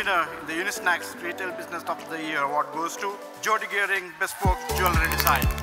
winner in the Unisnacks Retail Business of the Year award goes to Jody Gearing Bespoke Jewelry Design.